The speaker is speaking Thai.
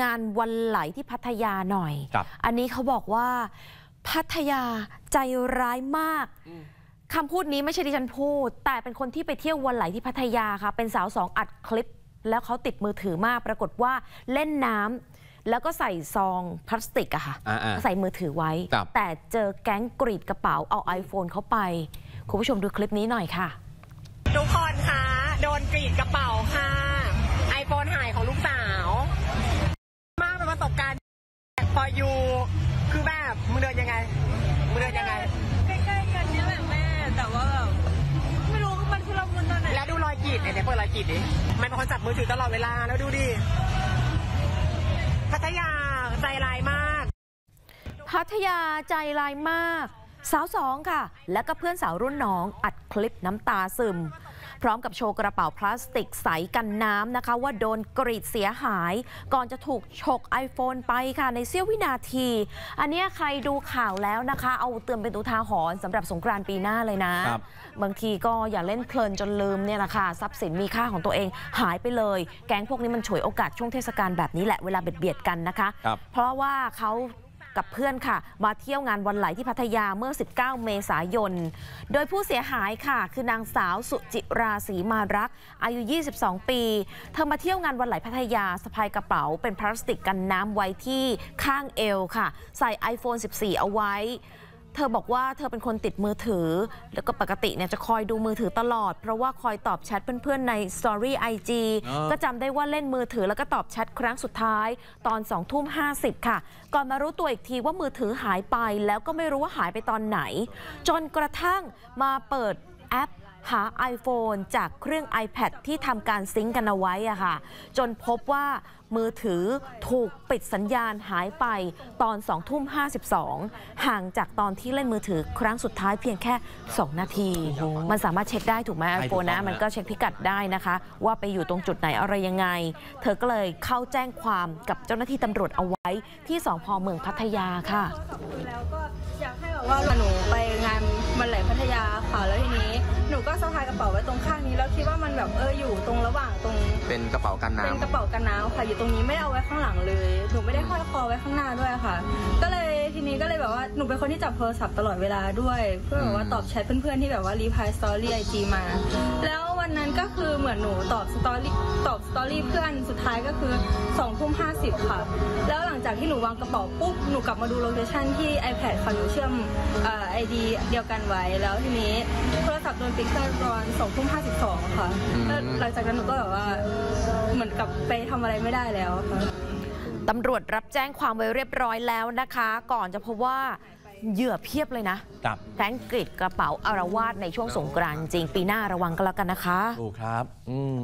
งานวันไหลที่พัทยาหน่อยครับอันนี้เขาบอกว่า พัทยาใจร้ายมาก คำพูดนี้ไม่ใช่ดิฉันพูด แต่เป็นคนที่ไปเที่ยววันไหลที่พัทยาค่ะ เป็นสาวสองอัดคลิป แล้วเขาติดมือถือมาก ปรากฏว่าเล่นน้ำแล้วก็ใส่ซองพลาสติกอะค่ะอ่าๆใส่มือถือไว้ครับแต่เจอแก๊งกรีดกระเป๋าเอา iPhone เข้าไป คุณผู้ชมดูคลิปนี้หน่อยค่ะ ทุกคนคะโดนกรีดกระเป๋าค่ะไอโฟนหายของลูกสาว กิจดิมันเป็นคนจับมือถือตลอดเวลาแล้วดูดิ พัทยาใจลายมาก พัทยาใจลายมาก สาวสองค่ะ และก็เพื่อนสาวรุ่นน้องอัดคลิปน้ำตาซึม พร้อมกับโชว์กระเป๋าพลาสติกใสกันน้ำนะคะ ว่าโดนกรีดเสียหาย ก่อนจะถูกฉก iPhone ไปค่ะในเสี้ยววินาที อันเนี้ยใครดูข่าวแล้วนะคะ เอาเตือนเป็นอุทาหรณ์สำหรับสงกรานต์ปีหน้าเลยนะครับบางทีก็อย่าเล่นเพลินจนลืมเนี่ยแหละค่ะทรัพย์สินมีค่าของตัวเองหายไปเลย แก๊งพวกนี้มันฉวยโอกาสช่วงเทศกาลแบบนี้แหละเวลาเบียดเบียดกันนะคะครับเพราะว่าเขา กับเพื่อนค่ะ มาเที่ยวงานวันไหลที่พัทยาเมื่อ 19 เมษายน โดยผู้เสียหายค่ะ คือนางสาวสุจิราศรีมารัก อายุ 22 ปี เธอมาเที่ยวงานวันไหลพัทยาสะพายกระเป๋า เป็นพลาสติกกันน้ำไว้ที่ข้างเอวค่ะ ใส่ iPhone 14 เอาไว้ เธอบอกว่าเธอเป็นคนติดมือถือ แล้วก็ปกติเนี่ยจะคอยดูมือถือตลอด เพราะว่าคอยตอบแชทเพื่อนๆ ใน Story IG อ๋อก็จำได้ว่าเล่นมือถือแล้วก็ตอบแชทครั้งสุดท้ายตอน2ทุ่ม50ค่ะ ก่อนมารู้ตัวอีกทีว่ามือถือหายไป แล้วก็ไม่รู้ว่าหายไปตอนไหน จนกระทั่งมาเปิดแอป หา iPhone จากเครื่อง iPad ที่ทำการซิงก์กันเอาไว้อะค่ะ จนพบว่ามือถือถูกปิดสัญญาณหายไปตอน2ทุ่ม 52 ห่างจากตอนที่เล่นมือถือครั้งสุดท้ายเพียงแค่ 2 นาที มันสามารถเช็คได้ถูกไหมใช่ไอโฟนถูกต้นะองมันฮะก็เช็คพิกัดได้นะคะ ว่าไปอยู่ตรงจุดไหนอะไรยังไง เธอก็เลยเข้าแจ้งความกับเจ้าหน้าที่ตำรวจเอาไว้ที่สภเมืองพัทยาค่ะ แล้วก็อยากให้แบบว่าหนูไปงานวันไหลพัทยาค่ะแล้วทีนี้ หนูก็สะพายกระเป๋าไว้ตรงข้างนี้ แล้วคิดว่ามันแบบเอออยู่ตรงระหว่างตรง เป็นกระเป๋ากันน้ำเป็นกระเป๋ากันน้ำค่ะอยู่ตรงนี้ไม่ได้เอาไว้ข้างหลังเลยหนูไม่ได้ห้อยคอไว้ข้างหน้าด้วยค่ะ ก็เลยทีนี้ก็เลยแบบว่าหนูเป็นคนที่จับโทรศัพท์ตลอดเวลาด้วย เพื่อแบบว่าตอบแชทเพื่อนๆที่แบบว่า reply story IG มา แล้ววันนั้นก็คือเหมือนหนูตอบ story ตอบ story เพื่อนสุดท้ายก็คือสองทุ่มห้าสิบค่ะ แล้วหลังจากที่หนูวางกระเป๋าปุ๊บหนูกลับมาดู location ที่ iPad ค่ะหนูเชื่อม ID เดียวกันไว้แล้วทีนี้โทรศัพท์โดนปิดเครื่องตอนสองทุ่มห้าสิบสองค่ะอืมแล้วหลังจากนั้นหนูก็แบบว่าเหมือนกับไปทำอะไรไม่ได้แล้วค่ะตำรวจรับแจ้งความไว้เรียบร้อยแล้วนะคะ ก่อนจะพบว่าเหยื่อเพียบเลยนะครับแก๊งกรีดกระเป๋าอารวาสในช่วงสงกรานต์จริง ปีหน้าระวังกันแล้วกันนะคะถูกครับ อืม